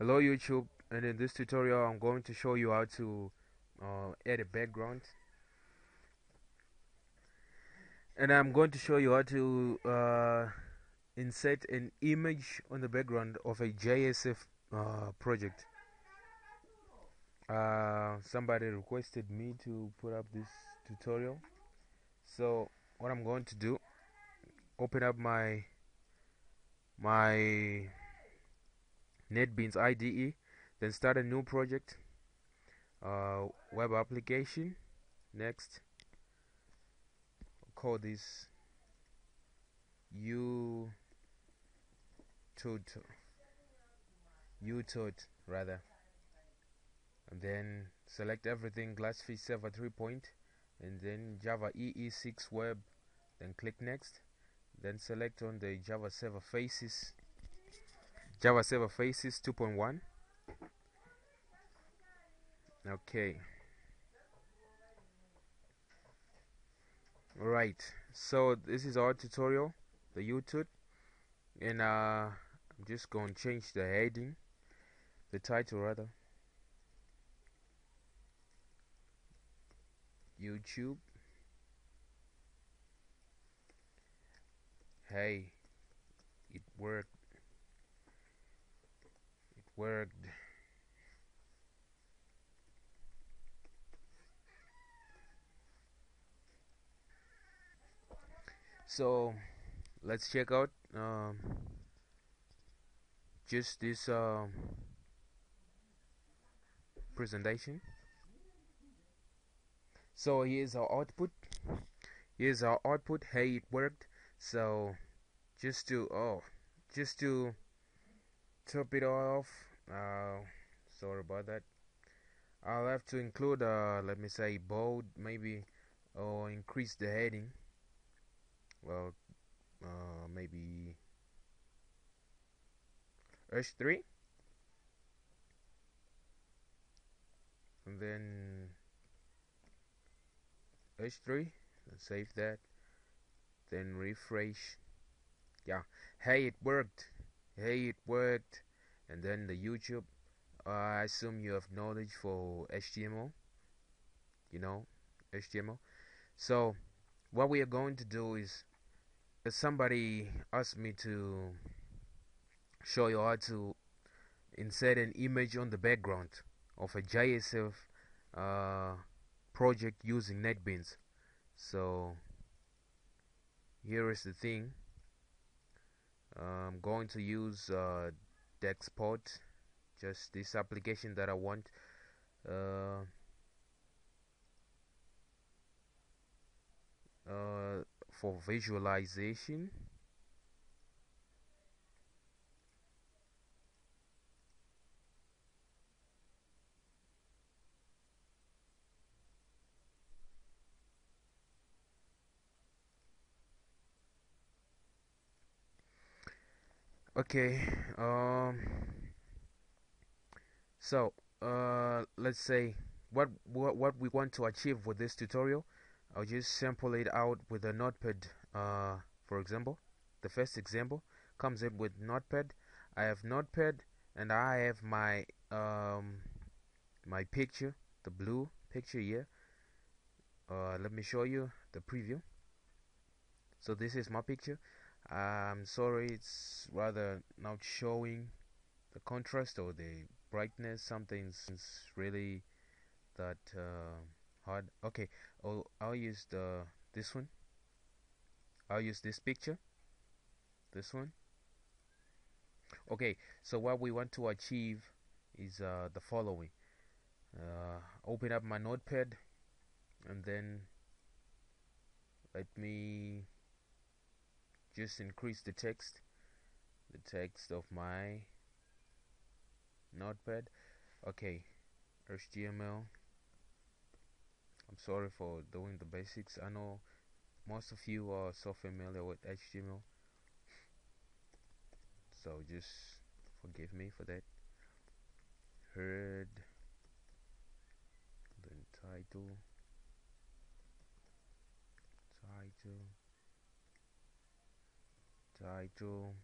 Hello YouTube. And in this tutorial I'm going to show you how to uh, add a background. And I'm going to show you how to uh, insert an image on the background of a JSF uh, project. Uh, somebody requested me to put up this tutorial. So what I'm going to do open up my my NetBeans IDE then start a new project uh, web application. Next call this u tut utut rather. And then select everything glassfish server 3 point and then java ee6 web then click next. Then select on the java server faces java server faces 2.1 okay. Right. So this is our tutorial the YouTube. And uh, I'm just going to change the heading the title rather. YouTube. Hey it worked worked so let's check out um, just this um, presentation. So here's our output. Here's our output hey it worked. So just to oh just to top it off uh, sorry about that. I'll have to include uh, let me say bold maybe or increase the heading. Well uh, maybe H3 and then H3 save that. Then refresh. Yeah. Hey it worked. Hey it worked and then the YouTube uh, I assume you have knowledge for HTML you know HTML so what we are going to do is somebody asked me to show you how to insert an image on the background of a JSF uh, project using NetBeans. So here is the thing. I'm going to use uh, Dexport. Just this application that I want. Uh, uh, for visualization okay um so uh let's say what what what we want to achieve with this tutorial I'll just sample it out with a notepad uh, for example. The first example comes in with notepad. I have notepad and I have my um, my picture the blue picture here. Uh, let me show you the preview. So this is my picture I'm sorry it's rather not showing the contrast or the brightness. Something's really that uh, hard. Okay I'll, I'll use the this one. I'll use this picture. This one. Okay so what we want to achieve is uh, the following. Uh, open up my notepad and then let me just increase the text the text of my notepad. Okay HTML I'm sorry for doing the basics. I know most of you are so familiar with HTML so just forgive me for that. Head then title. Title title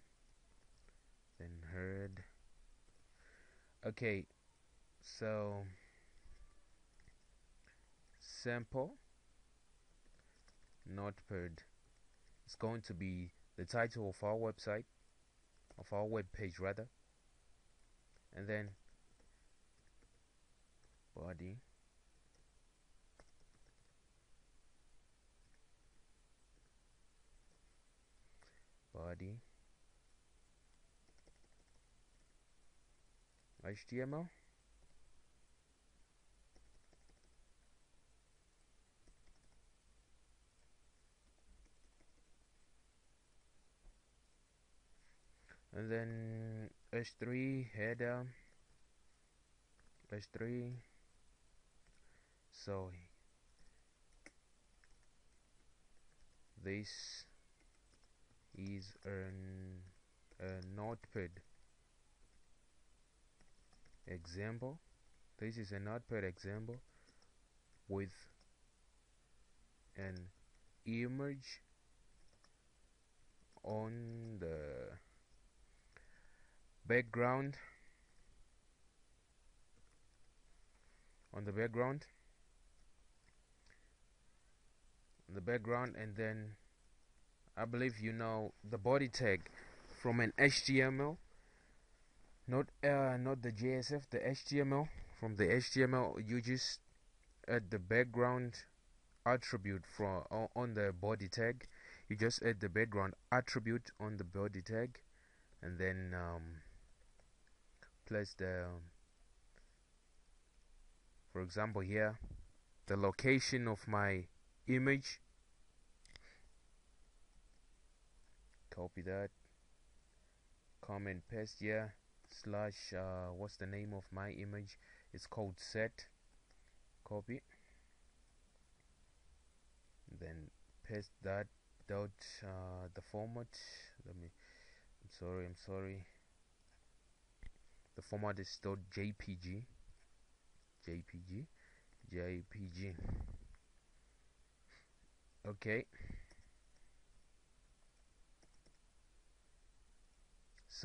then head okay so sample not notepad is going to be the title of our website of our web page rather. And then body body. HTML and then h3 header. H3 so this is an, a notepad. Example. This is a notepad example with an image on the background. On the background. On the background and then I believe you know the body tag from an HTML not uh, not the JSF the HTML from the HTML you just add the background attribute from on the body tag. You just add the background attribute on the body tag and then um, place the for example here the location of my image copy that. Comment paste here slash uh, what's the name of my image? It's called set. Copy. Then paste that dot uh, the format. Let me I'm sorry I'm sorry. The format is dot jpg jpg jpg okay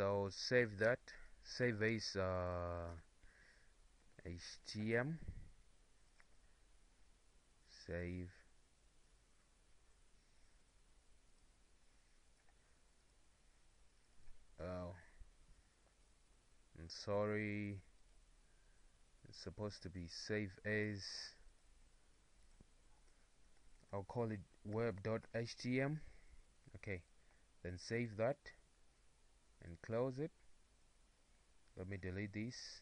so save that. Save as uh, htm save. Oh. I'm sorry. It's supposed to be save as. I'll call it web.htm okay. Then save that and close it. Let me delete this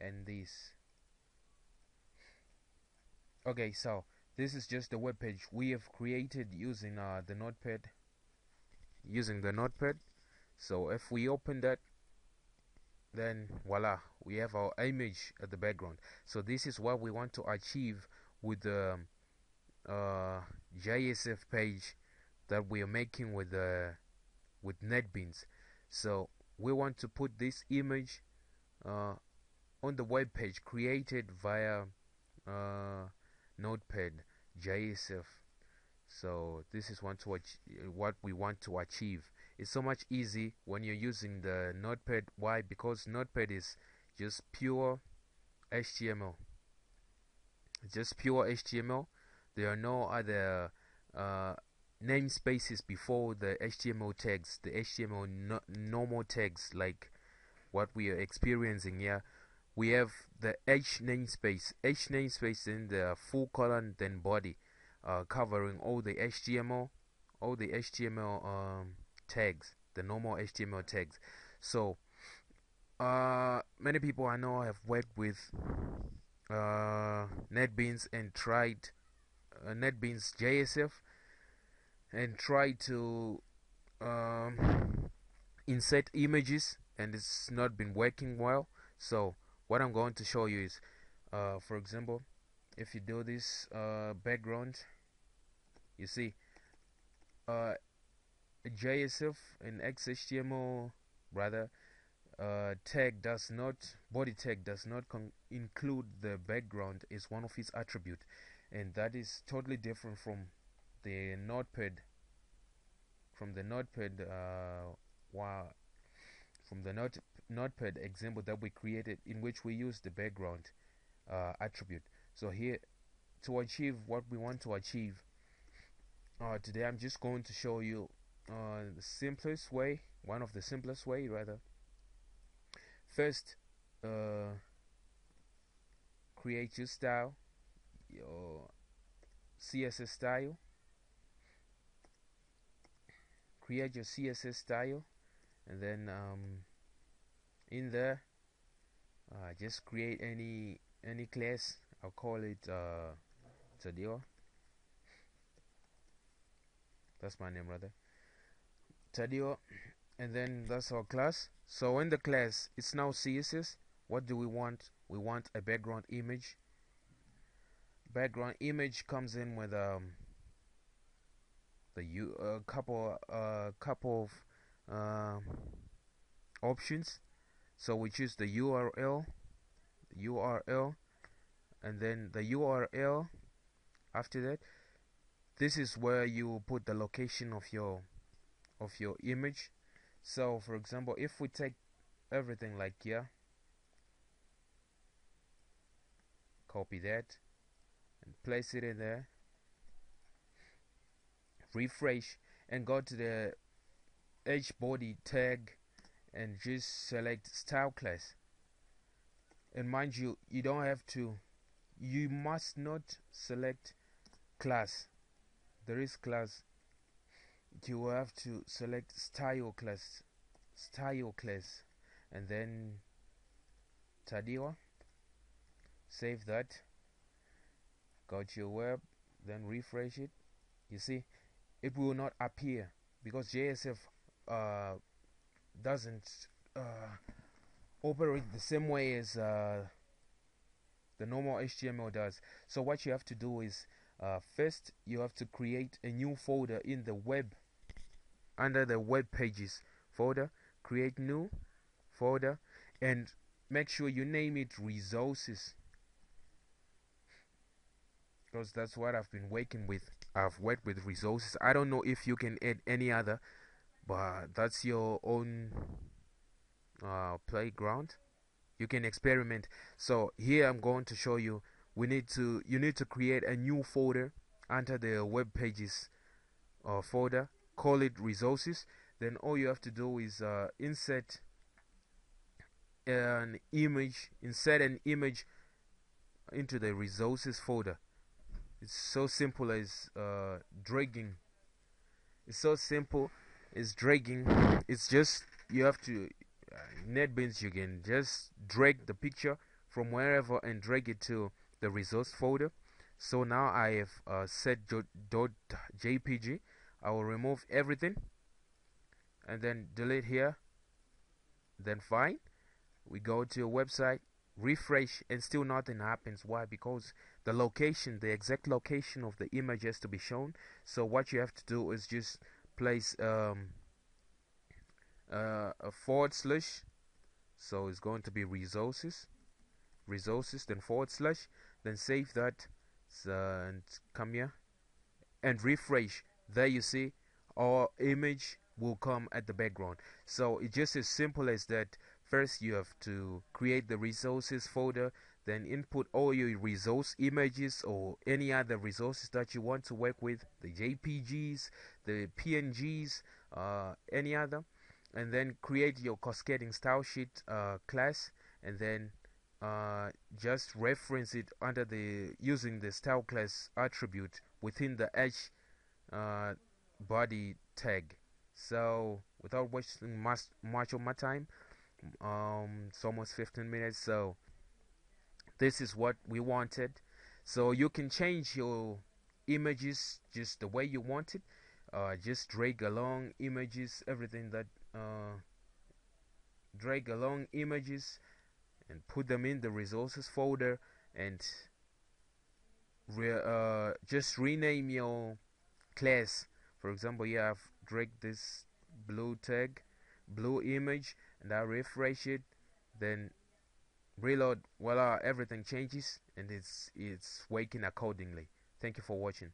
and this okay so this is just the web page. We have created using uh, the notepad using the notepad. So if we open that then voila we have our image at the background. So this is what we want to achieve with the uh, JSF page that we are making with the with NetBeans so we want to put this image uh, on the web page created via uh, notepad JSF so this is what, what we want to achieve. It's so much easy when you're using the notepad. Why? Because notepad is just pure HTML just pure HTML there are no other uh, namespaces before the HTML tags the HTML no normal tags like what we are experiencing here. We have the H namespace. H namespace in the full colon then body uh, covering all the HTML all the HTML um, tags the normal HTML tags. So uh, many people I know have worked with uh, NetBeans and tried uh, NetBeans JSF and try to um, insert images and it's not been working well. So what I'm going to show you is uh, for example if you do this uh, background you see uh, JSF and XHTML rather uh, tag does not body tag does not include the background is one of its attribute and that is totally different from the notepad from the notepad uh, wow from the not notepad example that we created in which we use the background uh, attribute. So here to achieve what we want to achieve uh, today I'm just going to show you uh, the simplest way one of the simplest way rather. First uh, create your style your CSS style create your CSS style and then um, in there uh, just create any any class. I'll call it uh, Tadio that's my name rather. Tadio and then that's our class. So in the class it's now CSS what do we want? We want a background image. Background image comes in with um the a couple uh, couple of uh, options. So we choose the URL URL and then the URL after that. This is where you put the location of your of your image. So for example if we take everything like here copy that and place it in there refresh and go to the h body tag and just select style class. And mind you you don't have to you must not select class. There is class. You will have to select style class style class. And then Tadio save that. Go to your web then refresh it. You see it will not appear because JSF uh, doesn't uh, operate the same way as uh, the normal HTML does. So what you have to do is uh, first you have to create a new folder in the web under the web pages folder create new folder and make sure you name it resources. Because that's what I've been working with I've worked with resources. I don't know if you can add any other but that's your own uh, playground. You can experiment. So here I'm going to show you. We need to you need to create a new folder under the web pages uh, folder. Call it resources. Then all you have to do is uh, insert an image insert an image into the resources folder it's so simple as uh, dragging. It's so simple it's dragging. It's just you have to uh, NetBeans you can just drag the picture from wherever and drag it to the resource folder. So now I have uh, set .jpg I will remove everything and then delete here. Then fine. We go to your website refresh and still nothing happens. Why? Because the location the exact location of the image has to be shown. So what you have to do is just place um, uh, a forward slash. So it's going to be resources resources then forward slash then save that so, and come here and refresh. There you see our image will come at the background. So it's just as simple as that. First you have to create the resources folder then input all your resource images or any other resources that you want to work with the jpgs the pngs uh, any other. And then create your cascading style sheet uh, class and then uh, just reference it under the using the style class attribute within the h uh, body tag. So without wasting much much of my time um, it's almost 15 minutes so this is what we wanted. So you can change your images just the way you want it uh, just drag along images everything that uh, drag along images and put them in the resources folder and re uh, just rename your class. For example here I've dragged this blue tag blue image and I refresh it. Then reload voila everything changes and it's it's working accordingly. Thank you for watching